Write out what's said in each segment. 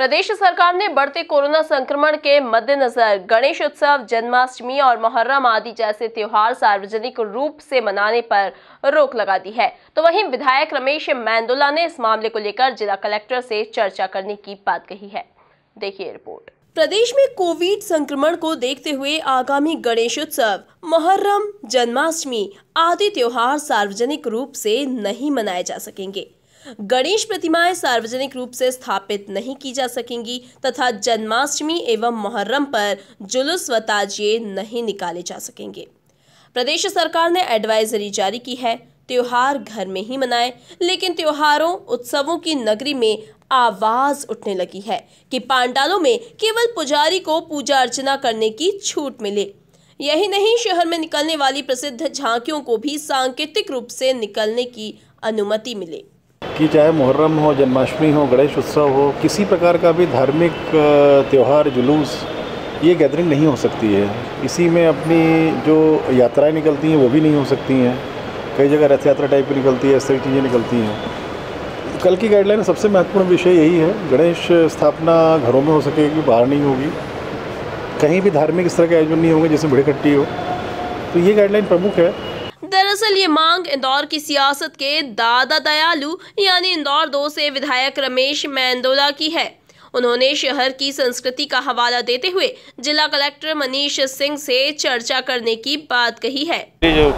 प्रदेश सरकार ने बढ़ते कोरोना संक्रमण के मद्देनजर गणेश उत्सव, जन्माष्टमी और मोहर्रम आदि जैसे त्योहार सार्वजनिक रूप से मनाने पर रोक लगा दी है। तो वहीं विधायक रमेश मैंदोला ने इस मामले को लेकर जिला कलेक्टर से चर्चा करने की बात कही है। देखिए रिपोर्ट। प्रदेश में कोविड संक्रमण को देखते हुए आगामी गणेश उत्सव, मोहर्रम, जन्माष्टमी आदि त्योहार सार्वजनिक रूप से नहीं मनाए जा सकेंगे। गणेश प्रतिमाएँ सार्वजनिक रूप से स्थापित नहीं की जा सकेंगी तथा जन्माष्टमी एवं मोहर्रम पर जुलूस व ताजिए नहीं निकाले जा सकेंगे। प्रदेश सरकार ने एडवाइजरी जारी की है। त्योहार घर में ही मनाएँ, लेकिन त्योहारों, उत्सवों की नगरी में आवाज़ उठने लगी है कि पांडालों में केवल पुजारी को पूजा अर्चना करने की छूट मिले। यही नहीं, शहर में निकलने वाली प्रसिद्ध झांकियों को भी सांकेतिक रूप से निकलने की अनुमति मिले। कि चाहे मुहर्रम हो, जन्माष्टमी हो, गणेश उत्सव हो, किसी प्रकार का भी धार्मिक त्यौहार, जुलूस, ये गैदरिंग नहीं हो सकती है। इसी में अपनी जो यात्राएँ निकलती हैं, वो भी नहीं हो सकती हैं। कई जगह रथ यात्रा टाइप की निकलती है इस तरह की चीज़ें निकलती हैं। कल की गाइडलाइन सबसे महत्वपूर्ण विषय यही है, गणेश स्थापना घरों में हो सकेगी, बाहर नहीं होगी। कहीं भी धार्मिक इस तरह के आयोजन नहीं होंगे, जैसे कट्टी हो। तो ये गाइडलाइन प्रमुख है। दरअसल ये मांग इंदौर की सियासत के दादा दयालु, यानी इंदौर दो से विधायक रमेश मैंदोला की है। उन्होंने शहर की संस्कृति का हवाला देते हुए जिला कलेक्टर मनीष सिंह से चर्चा करने की बात कही है। जो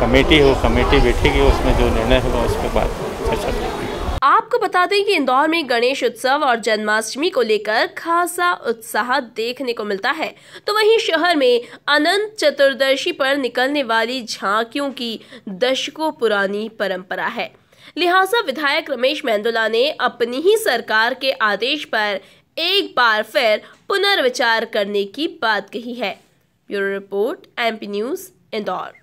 कमेटी हो कमेटी बैठेगी, उसमें जो निर्णय होगा, उस पर बात चर्चा आपको बता दें कि इंदौर में गणेश उत्सव और जन्माष्टमी को लेकर खासा उत्साह देखने को मिलता है। तो वहीं शहर में अनंत चतुर्दशी पर निकलने वाली झांकियों की दशकों पुरानी परंपरा है। लिहाजा विधायक रमेश मेंदुला ने अपनी ही सरकार के आदेश पर एक बार फिर पुनर्विचार करने की बात कही है। Bureau report, MP news, Indore.